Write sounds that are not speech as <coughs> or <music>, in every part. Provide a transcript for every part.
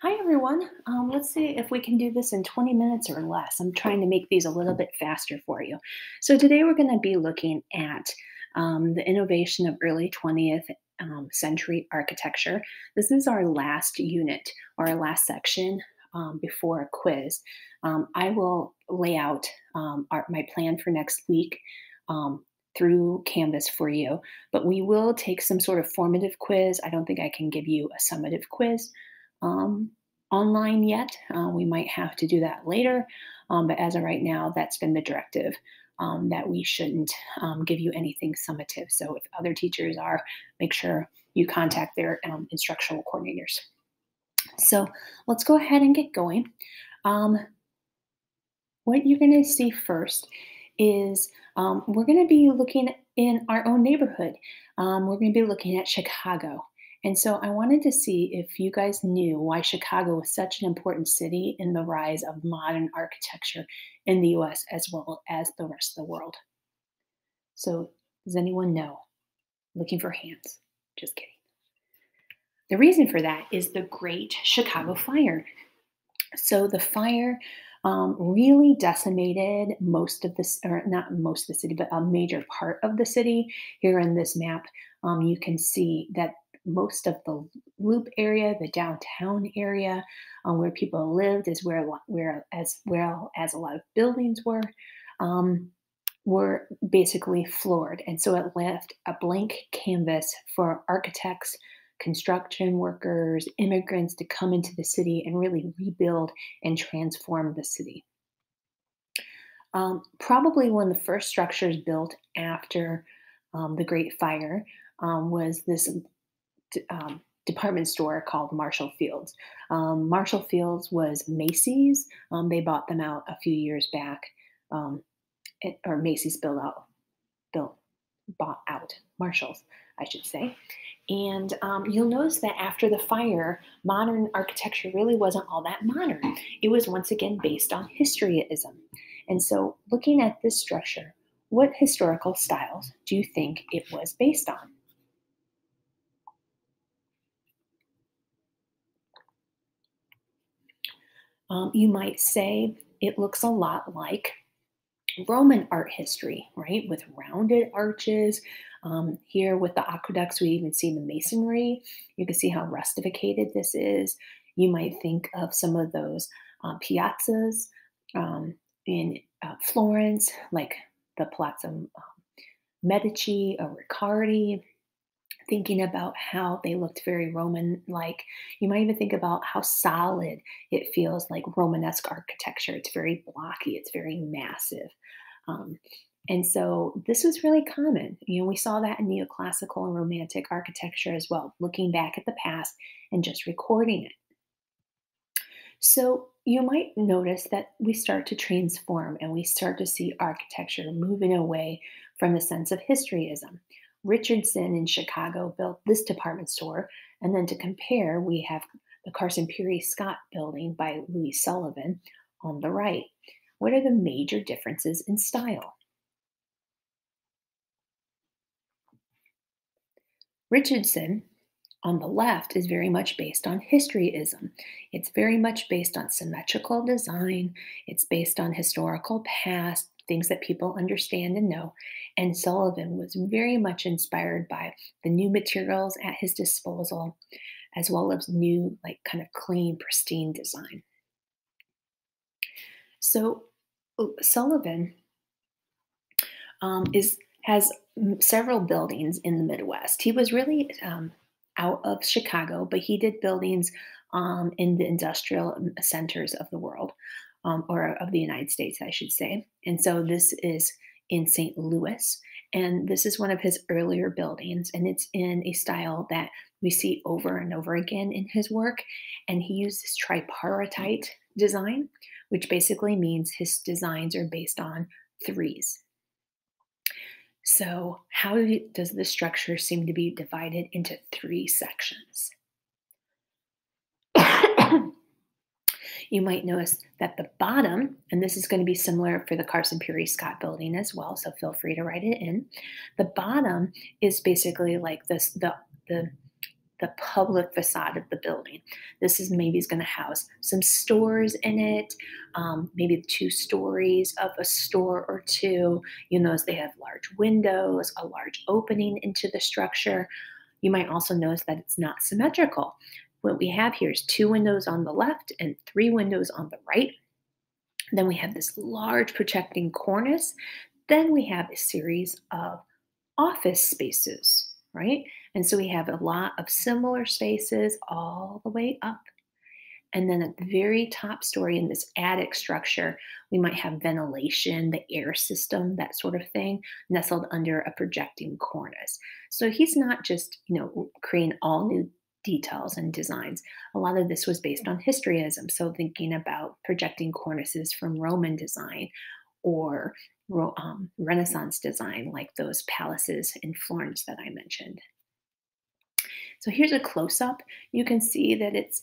Hi, everyone. Um, let's see if we can do this in 20 minutes or less. I'm trying to make these a little bit faster for you. So, today we're going to be looking at um, the innovation of early 20th um, century architecture. This is our last unit or our last section um, before a quiz. Um, I will lay out um, our, my plan for next week through Canvas for you, but we will take some sort of formative quiz. I don't think I can give you a summative quiz um, online yet. Uh, we might have to do that later, um, but as of right now, that's been the directive. Um, that we shouldn't um, give you anything summative. So, if other teachers are, make sure you contact their um, instructional coordinators. So, let's go ahead and get going. Um, what you're going to see first is we're going to be looking in our own neighborhood. We're going to be looking at Chicago. And so I wanted to see if you guys knew why Chicago was such an important city in the rise of modern architecture in the US as well as the rest of the world. So, does anyone know? Looking for hands. Just kidding. The reason for that is the Great Chicago Fire. So, the fire um, really decimated most of this, or not most of the city, but a major part of the city. Here in this map, um, you can see that most of the loop area, the downtown area um, where people lived, is where, where as well as a lot of buildings were, um, were basically floored. And so it left a blank canvas for architects, construction workers, immigrants to come into the city and really rebuild and transform the city. Um, probably one of the first structures built after um, the Great Fire um, was this um, department store called Marshall Fields. Um, Marshall Fields was Macy's. Um, they bought them out a few years back, um, it, or Macy's built out, built, bought out Marshalls, I should say. And um, you'll notice that after the fire, modern architecture really wasn't all that modern. It was once again based on historyism. And so, looking at this structure, what historical styles do you think it was based on? Um, you might say it looks a lot like Roman art history, right? With rounded arches. Um, here with the aqueducts, we even see the masonry. You can see how rusticated this is. You might think of some of those uh, piazzas um, in uh, Florence, like the Palazzo um, Medici or Riccardi thinking about how they looked very Roman like. You might even think about how solid it feels like Romanesque architecture. It's very blocky, it's very massive. Um, and so this was really common. You know, we saw that in neoclassical and romantic architecture as well, looking back at the past and just recording it. So you might notice that we start to transform and we start to see architecture moving away from the sense of historyism. Richardson in Chicago built this department store. And then to compare, we have the Carson Pirie Scott building by Louis Sullivan on the right. What are the major differences in style? Richardson on the left is very much based on historyism. It's very much based on symmetrical design. It's based on historical past, things that people understand and know. And Sullivan was very much inspired by the new materials at his disposal, as well as new, like kind of clean, pristine design. So Sullivan um, is has several buildings in the Midwest. He was really um, out of Chicago, but he did buildings um, in the industrial centers of the world um, or of the United States, I should say. And so this is in St. Louis. And this is one of his earlier buildings, and it's in a style that we see over and over again in his work. And he uses tripartite design, which basically means his designs are based on threes. So, how does the structure seem to be divided into three sections? <coughs> <coughs> You might notice that the bottom, and this is going to be similar for the Carson Pirie Scott building as well, so feel free to write it in. The bottom is basically like this the the the public facade of the building. This is maybe is going to house some stores in it, um, maybe two stories of a store or two. You notice they have large windows, a large opening into the structure. You might also notice that it's not symmetrical. What we have here is two windows on the left and three windows on the right. Then we have this large projecting cornice. Then we have a series of office spaces, right? And so we have a lot of similar spaces all the way up. And then at the very top story in this attic structure, we might have ventilation, the air system, that sort of thing, nestled under a projecting cornice. So he's not just, you know, creating all new details and designs. A lot of this was based on historyism. So thinking about projecting cornices from Roman design or um, Renaissance design, like those palaces in Florence that I mentioned. So here's a close up. You can see that it's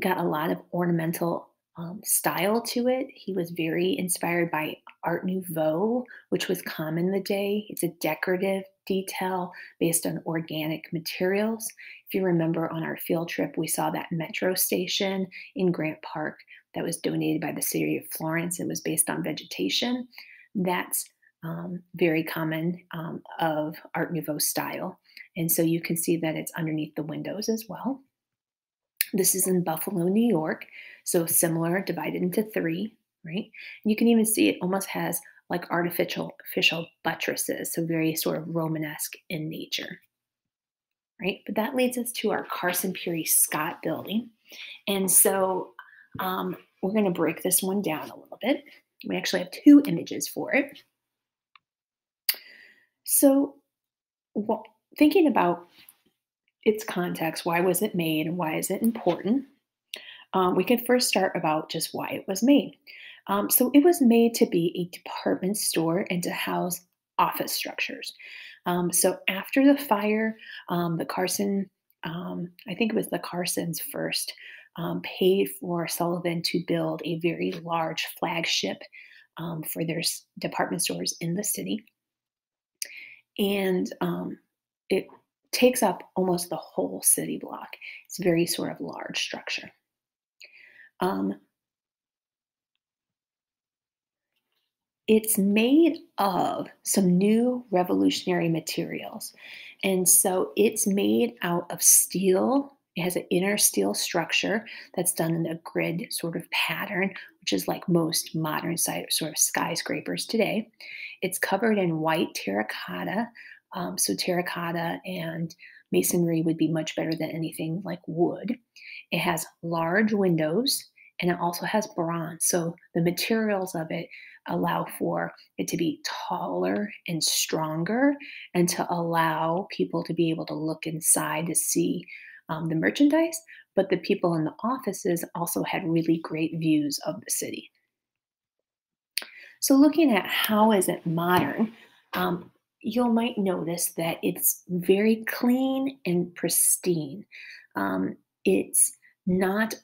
got a lot of ornamental um, style to it. He was very inspired by Art Nouveau, which was common the day. It's a decorative detail based on organic materials. If you remember on our field trip, we saw that metro station in Grant Park that was donated by the city of Florence. It was based on vegetation. That's um, very common um, of Art Nouveau style. And so you can see that it's underneath the windows as well. This is in Buffalo, New York. So similar, divided into three, right? And you can even see it almost has like artificial official buttresses, so very sort of Romanesque in nature, right? But that leads us to our Carson Pirie Scott building. And so um, we're going to break this one down a little bit. We actually have two images for it. So, well, thinking about its context, why was it made and why is it important? Um, we can first start about just why it was made. Um, so it was made to be a department store and to house office structures. Um, so after the fire, um, the Carson, um, I think it was the Carsons first, um, paid for Sullivan to build a very large flagship for their department stores in the city. And it takes up almost the whole city block. It's a very sort of large structure. Um, it's made of some new revolutionary materials. And so it's made out of steel. It has an inner steel structure that's done in a grid sort of pattern, which is like most modern sort of skyscrapers today. It's covered in white terracotta um, so terracotta and masonry would be much better than anything like wood. It has large windows and it also has bronze. So the materials of it allow for it to be taller and stronger and to allow people to be able to look inside to see um, the merchandise. But the people in the offices also had really great views of the city. So looking at how is it modern, um, you might notice that it's very clean and pristine. Um, it's not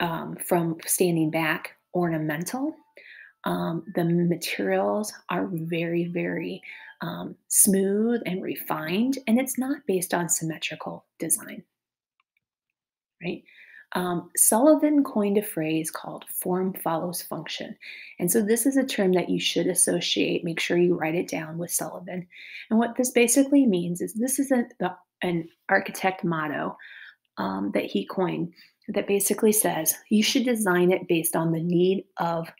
um, from standing back ornamental. Um, the materials are very, very um, smooth and refined, and it's not based on symmetrical design. Right? Um, Sullivan coined a phrase called form follows function. And so this is a term that you should associate, make sure you write it down with Sullivan. And what this basically means is this is a, the, an architect motto um, that he coined that basically says you should design it based on the need of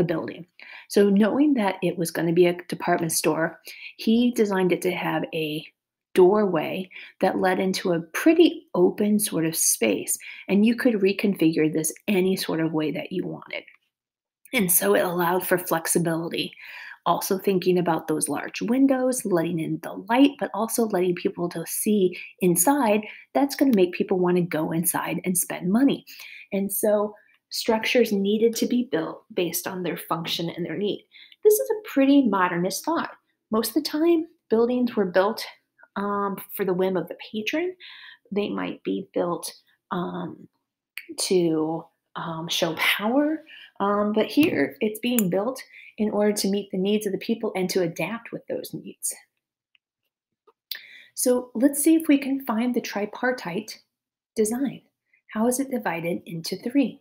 the building. So knowing that it was going to be a department store, he designed it to have a doorway that led into a pretty open sort of space. And you could reconfigure this any sort of way that you wanted. And so it allowed for flexibility. Also, thinking about those large windows, letting in the light, but also letting people to see inside, that's going to make people want to go inside and spend money. And so, structures needed to be built based on their function and their need. This is a pretty modernist thought. Most of the time, buildings were built um, for the whim of the patron. They might be built um, to um, show power, um, but here it's being built in order to meet the needs of the people and to adapt with those needs. So let's see if we can find the tripartite design. How is it divided into three?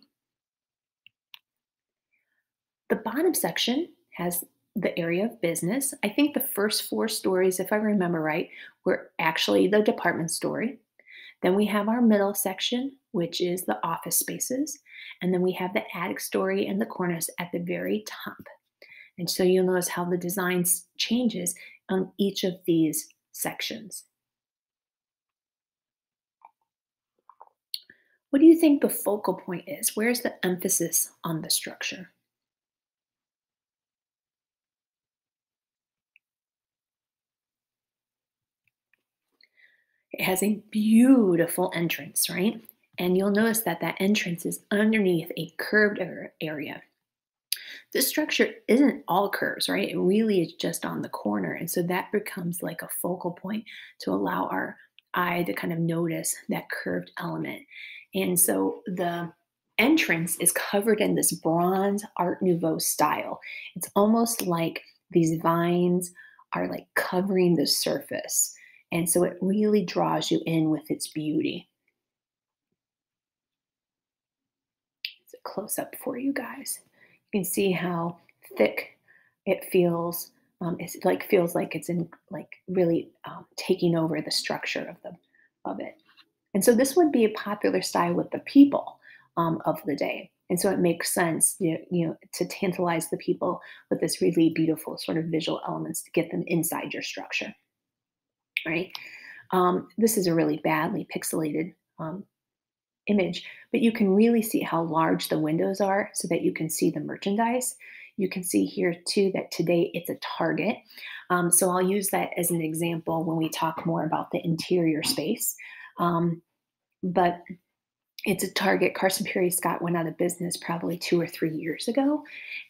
The bottom section has the area of business. I think the first four stories, if I remember right, were actually the department story. Then we have our middle section, which is the office spaces. And then we have the attic story and the cornice at the very top. And so you'll notice how the design changes on each of these sections. What do you think the focal point is? Where's the emphasis on the structure? It has a beautiful entrance, right? And you'll notice that that entrance is underneath a curved area. This structure isn't all curves, right? It really is just on the corner. And so that becomes like a focal point to allow our eye to kind of notice that curved element. And so the entrance is covered in this bronze Art Nouveau style. It's almost like these vines are like covering the surface. And so it really draws you in with its beauty. It's a close up for you guys. You can see how thick it feels. Um, it's like feels like it's in like really um, taking over the structure of the of it. And so this would be a popular style with the people um, of the day. And so it makes sense, you know, you know, to tantalize the people with this really beautiful sort of visual elements to get them inside your structure right? Um, this is a really badly pixelated um, image, but you can really see how large the windows are so that you can see the merchandise. You can see here too that today it's a Target. Um, so I'll use that as an example when we talk more about the interior space. Um, but it's a Target. Carson Pirie Scott went out of business probably two or three years ago.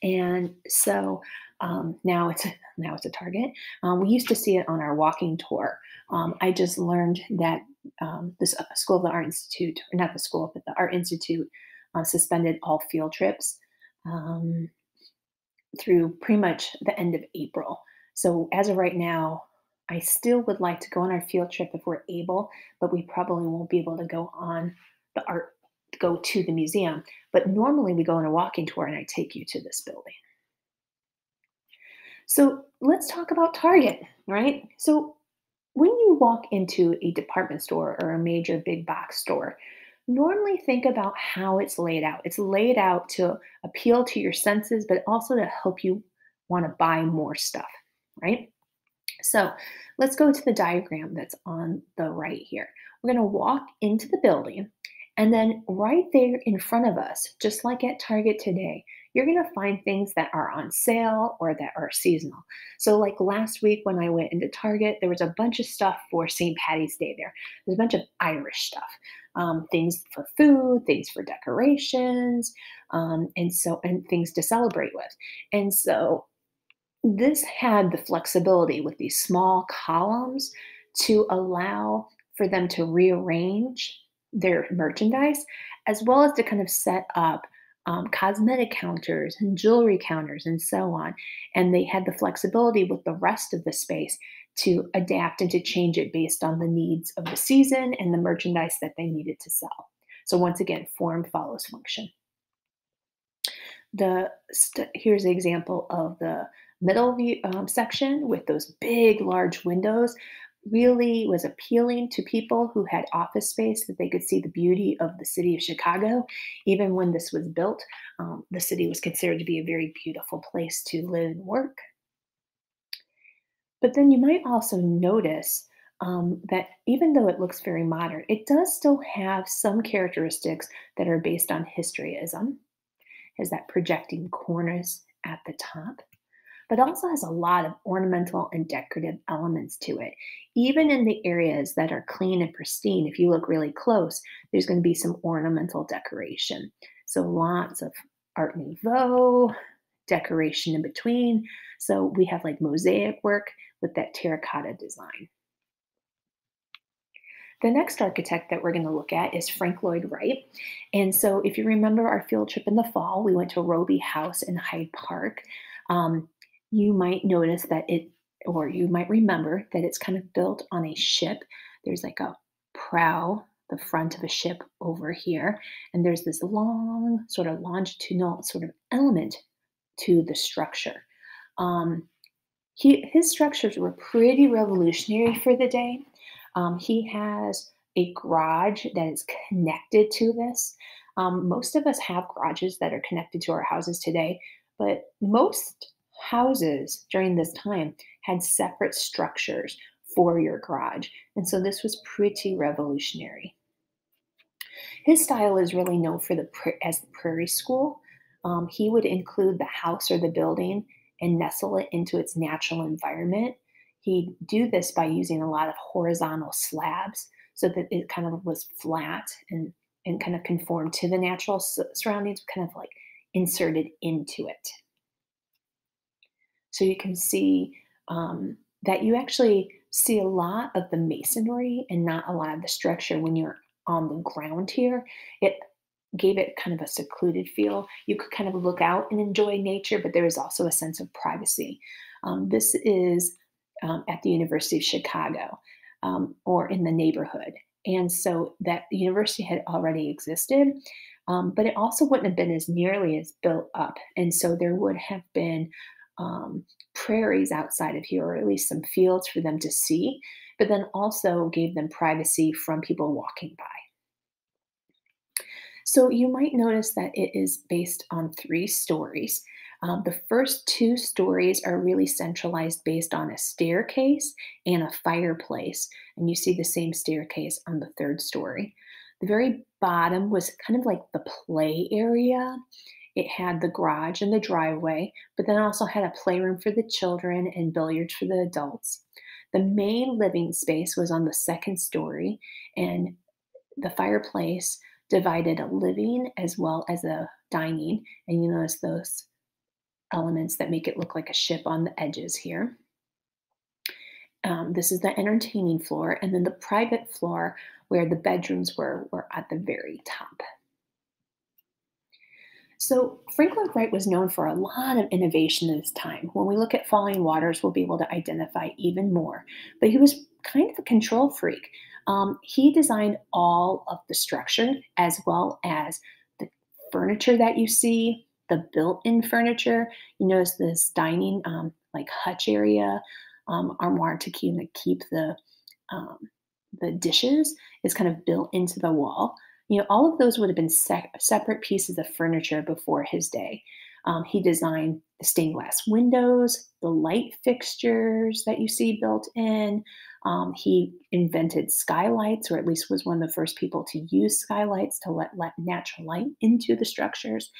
And so um, now it's <laughs> now it's a Target. Um, we used to see it on our walking tour. Um, I just learned that um, this uh, School of the Art Institute, not the school, but the Art Institute, uh, suspended all field trips um, through pretty much the end of April. So as of right now, I still would like to go on our field trip if we're able, but we probably won't be able to go on the art go to the museum. But normally we go on a walking tour and I take you to this building. So let's talk about Target, right? So when you walk into a department store or a major big box store, normally think about how it's laid out. It's laid out to appeal to your senses, but also to help you want to buy more stuff, right? So let's go to the diagram that's on the right here. We're going to walk into the building, and then right there in front of us, just like at Target today, you're going to find things that are on sale or that are seasonal. So, like last week when I went into Target, there was a bunch of stuff for St. Patty's Day there. There's a bunch of Irish stuff, um, things for food, things for decorations, um, and so and things to celebrate with. And so, this had the flexibility with these small columns to allow for them to rearrange their merchandise as well as to kind of set up um, cosmetic counters and jewelry counters and so on. And they had the flexibility with the rest of the space to adapt and to change it based on the needs of the season and the merchandise that they needed to sell. So once again, form follows function. The st- here's an example of the middle view um, section with those big, large windows really was appealing to people who had office space that they could see the beauty of the city of Chicago. Even when this was built, um, the city was considered to be a very beautiful place to live and work. But then you might also notice um, that even though it looks very modern, it does still have some characteristics that are based on historyism. Is that projecting cornice at the top? But also has a lot of ornamental and decorative elements to it. Even in the areas that are clean and pristine, if you look really close, there's going to be some ornamental decoration. So lots of Art Nouveau, decoration in between. So we have like mosaic work with that terracotta design. The next architect that we're going to look at is Frank Lloyd Wright. And so, if you remember our field trip in the fall, we went to Robie House in Hyde Park. Um, you might notice that it or you might remember that it's kind of built on a ship. There's like a prow, the front of a ship over here, and there's this long, sort of longitudinal sort of element to the structure. Um, he, his structures were pretty revolutionary for the day. Um, he has a garage that is connected to this. Um, most of us have garages that are connected to our houses today, but most houses during this time had separate structures for your garage. And so this was pretty revolutionary. His style is really known for the as the prairie school. Um, he would include the house or the building and nestle it into its natural environment. He'd do this by using a lot of horizontal slabs so that it kind of was flat and, and kind of conformed to the natural surroundings, kind of like inserted into it. So you can see um, that you actually see a lot of the masonry and not a lot of the structure when you're on the ground here. It gave it kind of a secluded feel. You could kind of look out and enjoy nature, but there is also a sense of privacy. Um, this is um, at the University of Chicago um, or in the neighborhood. And so that university had already existed, um, but it also wouldn't have been as nearly as built up. And so there would have been um, prairies outside of here, or at least some fields for them to see, but then also gave them privacy from people walking by. So you might notice that it is based on three stories. Um, the first two stories are really centralized based on a staircase and a fireplace, and you see the same staircase on the third story. The very bottom was kind of like the play area, it had the garage and the driveway, but then also had a playroom for the children and billiards for the adults. The main living space was on the second story, and the fireplace divided a living as well as a dining. And you notice those elements that make it look like a ship on the edges here. Um, this is the entertaining floor, and then the private floor where the bedrooms were were at the very top. So Frank Lloyd Wright was known for a lot of innovation in his time. When we look at Falling Waters, we'll be able to identify even more. But he was kind of a control freak. Um, he designed all of the structure as well as the furniture that you see, the built-in furniture. You notice this dining um, like hutch area, um, armoire to keep, keep the um, the dishes is kind of built into the wall. You know, all of those would have been se- separate pieces of furniture before his day. Um, he designed the stained glass windows, the light fixtures that you see built in. Um, he invented skylights, or at least was one of the first people to use skylights to let, let natural light into the structures.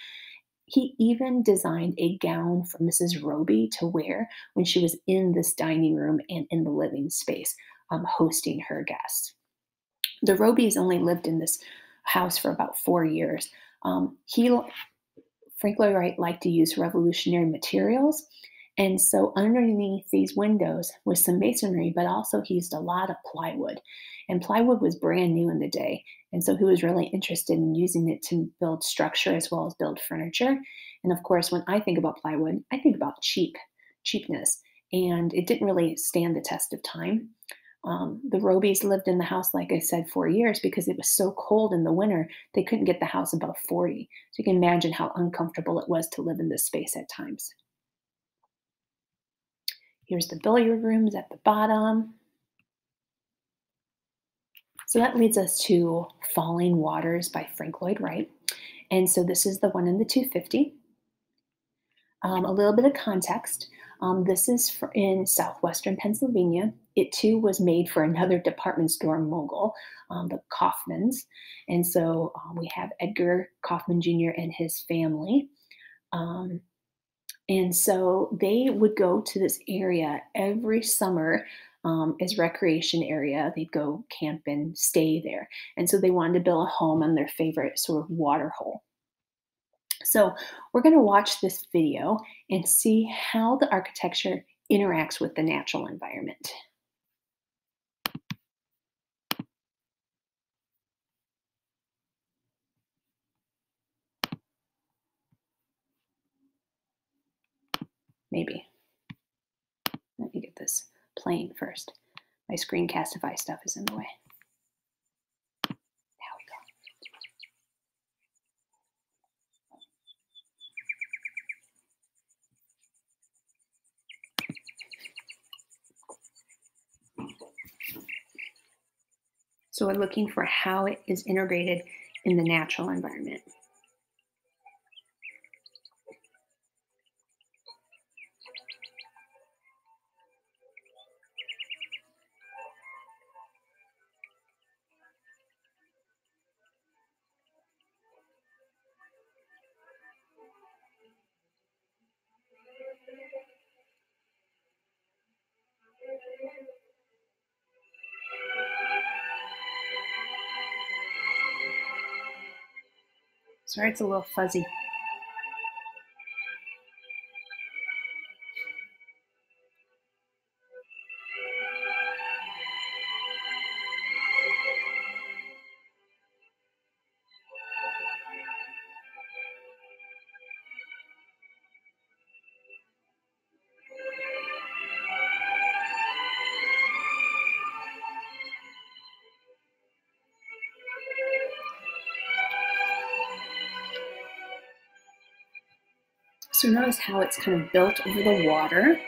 He even designed a gown for Mrs. Robie to wear when she was in this dining room and in the living space, um, hosting her guests. The Robies only lived in this house for about four years. Um, he, Frank Lloyd Wright, liked to use revolutionary materials. And so underneath these windows was some masonry, but also he used a lot of plywood. And plywood was brand new in the day. And so he was really interested in using it to build structure as well as build furniture. And of course, when I think about plywood, I think about cheap, cheapness. And it didn't really stand the test of time. Um, the Robies lived in the house, like I said, four years because it was so cold in the winter, they couldn't get the house above 40. So you can imagine how uncomfortable it was to live in this space at times. Here's the billiard rooms at the bottom. So that leads us to Falling Waters by Frank Lloyd Wright. And so this is the one in the 250. Um, a little bit of context. Um, this is in southwestern Pennsylvania. It too was made for another department store mogul, um, the Kaufmanns. And so um, we have Edgar Kaufmann Jr. and his family. Um, and so they would go to this area every summer um, as recreation area. They'd go camp and stay there. And so they wanted to build a home on their favorite sort of water hole. So we're going to watch this video and see how the architecture interacts with the natural environment. Maybe. Let me get this plane first. My screencastify stuff is in the way. There we go. So we're looking for how it is integrated in the natural environment. Sorry, it's a little fuzzy. So notice how it's kind of built over the water.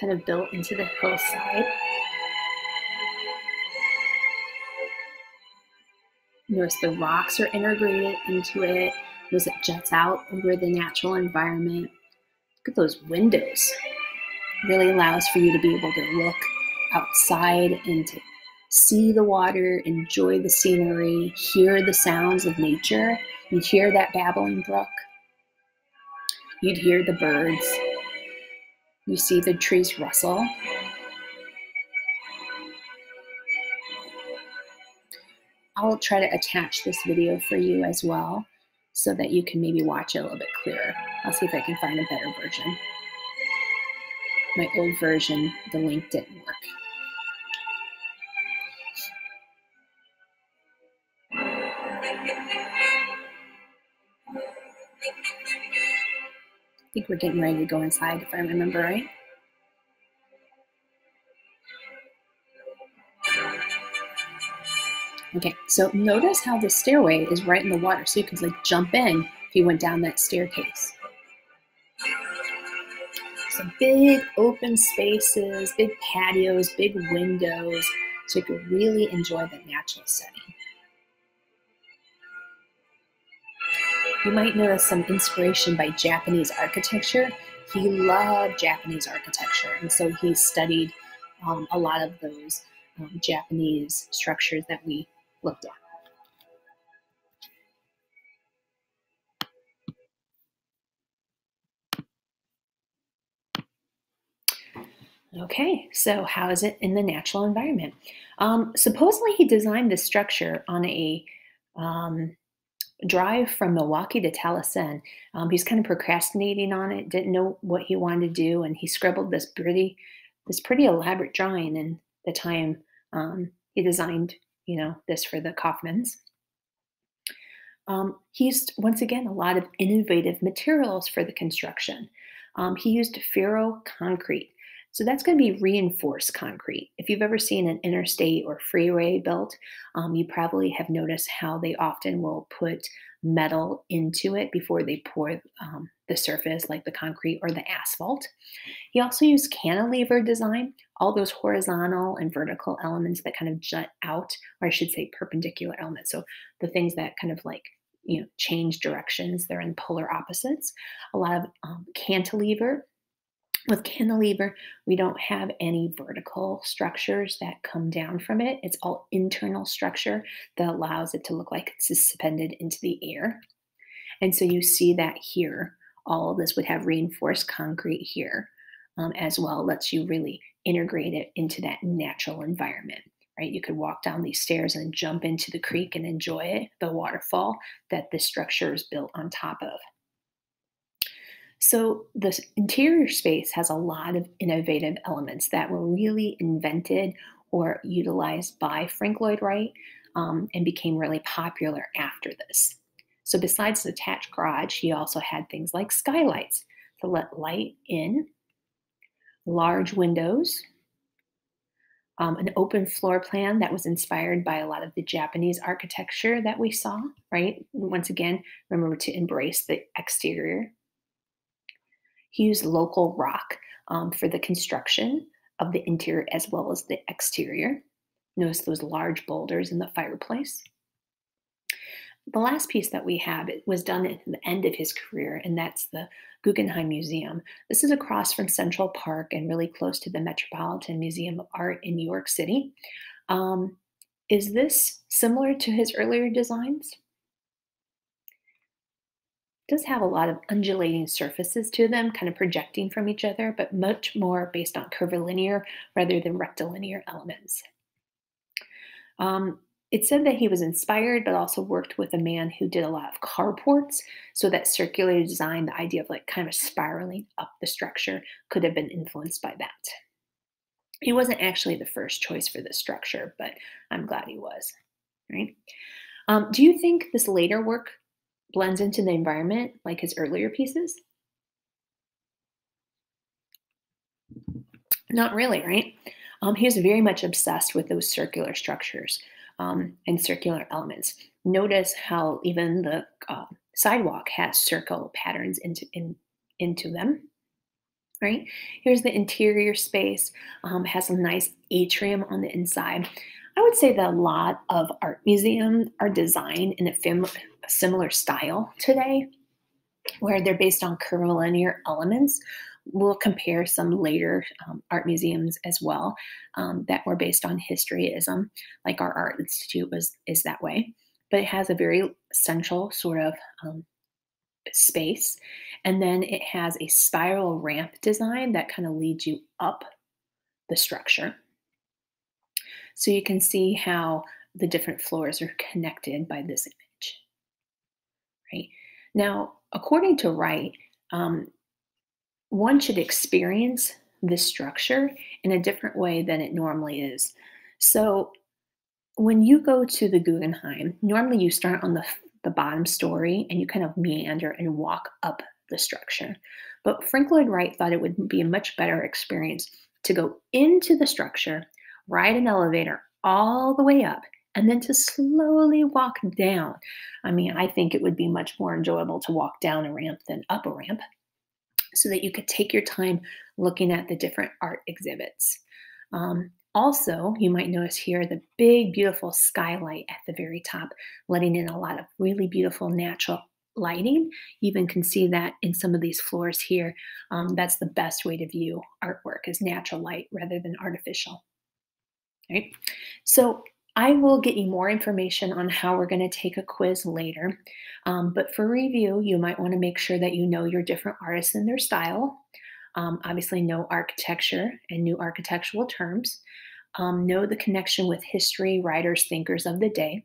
Kind of built into the hillside. Notice the rocks are integrated into it. Notice it juts out over the natural environment. Look at those windows really allows for you to be able to look outside and to see the water, enjoy the scenery, hear the sounds of nature. You'd hear that babbling brook. You'd hear the birds. You see the trees rustle. I'll try to attach this video for you as well so that you can maybe watch it a little bit clearer. I'll see if I can find a better version my old version, the link didn't work. I think we're getting ready to go inside if I remember right. Okay, so notice how the stairway is right in the water, so you can like jump in if you went down that staircase. Big open spaces, big patios, big windows, so you could really enjoy the natural setting. You might notice some inspiration by Japanese architecture. He loved Japanese architecture, and so he studied um, a lot of those um, Japanese structures that we looked at. Okay, so how is it in the natural environment? Um, supposedly, he designed this structure on a um, drive from Milwaukee to Taliesin. Um, he's kind of procrastinating on it, didn't know what he wanted to do, and he scribbled this pretty, this pretty elaborate drawing in the time um, he designed, you know, this for the Kaufmanns. Um, he used once again a lot of innovative materials for the construction. Um, he used ferro concrete. So that's going to be reinforced concrete. If you've ever seen an interstate or freeway built, um, you probably have noticed how they often will put metal into it before they pour um, the surface, like the concrete or the asphalt. He also used cantilever design, all those horizontal and vertical elements that kind of jut out, or I should say perpendicular elements. So the things that kind of like you know change directions, they're in polar opposites. A lot of um, cantilever with cantilever, we don't have any vertical structures that come down from it. It's all internal structure that allows it to look like it's suspended into the air. And so you see that here. All of this would have reinforced concrete here um, as well, lets you really integrate it into that natural environment. Right, you could walk down these stairs and jump into the creek and enjoy it, the waterfall that this structure is built on top of. So the interior space has a lot of innovative elements that were really invented or utilized by Frank Lloyd Wright. um, and became really popular after this. So, besides the attached garage, he also had things like skylights to let light in, large windows, um, an open floor plan that was inspired by a lot of the Japanese architecture that we saw, right? Once again, remember to embrace the exterior. He used local rock um, for the construction of the interior as well as the exterior. Notice those large boulders in the fireplace. The last piece that we have was done at the end of his career, and that's the Guggenheim Museum. This is across from Central Park and really close to the Metropolitan Museum of Art in New York City. Um, is this similar to his earlier designs? Does have a lot of undulating surfaces to them, kind of projecting from each other, but much more based on curvilinear rather than rectilinear elements. Um, it said that he was inspired, but also worked with a man who did a lot of carports. So that circular design, the idea of like kind of spiraling up the structure, could have been influenced by that. He wasn't actually the first choice for this structure, but I'm glad he was. Right? Um, do you think this later work blends into the environment like his earlier pieces? Not really, right? Um, he was very much obsessed with those circular structures um, and circular elements. Notice how even the uh, sidewalk has circle patterns into, in, into them. Right here's the interior space, um, has a nice atrium on the inside. I would say that a lot of art museums are designed in a, fam- a similar style today, where they're based on curvilinear elements We'll compare some later um, art museums as well um, that were based on historyism, like our Art Institute was is that way. But it has a very central sort of um, space, and then it has a spiral ramp design that kind of leads you up the structure. So you can see how the different floors are connected by this. Right now, according to Wright, um, one should experience this structure in a different way than it normally is. So, when you go to the Guggenheim, normally you start on the, the bottom story and you kind of meander and walk up the structure. But Frank Lloyd Wright thought it would be a much better experience to go into the structure, ride an elevator all the way up, and then to slowly walk down. I mean, I think it would be much more enjoyable to walk down a ramp than up a ramp so that you could take your time looking at the different art exhibits. Um, also, you might notice here the big, beautiful skylight at the very top, letting in a lot of really beautiful natural lighting. You even can see that in some of these floors here. Um, that's the best way to view artwork is natural light rather than artificial. Right? So I will get you more information on how we're going to take a quiz later. Um, but for review, you might want to make sure that you know your different artists and their style. Um, obviously, know architecture and new architectural terms. Um, know the connection with history, writers, thinkers of the day,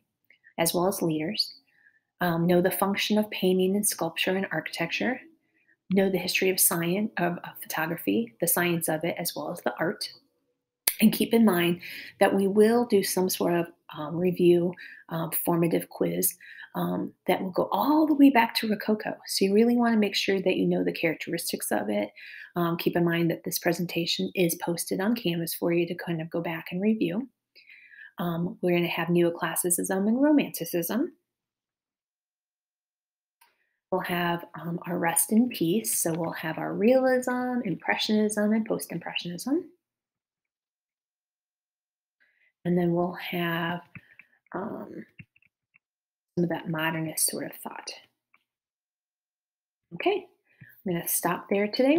as well as leaders. Um, know the function of painting and sculpture and architecture. Know the history of science, of, of photography, the science of it, as well as the art. And keep in mind that we will do some sort of um, review, um, formative quiz um, that will go all the way back to Rococo. So you really want to make sure that you know the characteristics of it. Um, keep in mind that this presentation is posted on Canvas for you to kind of go back and review. Um, we're going to have neoclassicism and romanticism. We'll have our rest in peace. So we'll have our realism, impressionism, and post-impressionism. And then we'll have um, some of that modernist sort of thought. Okay, I'm going to stop there today.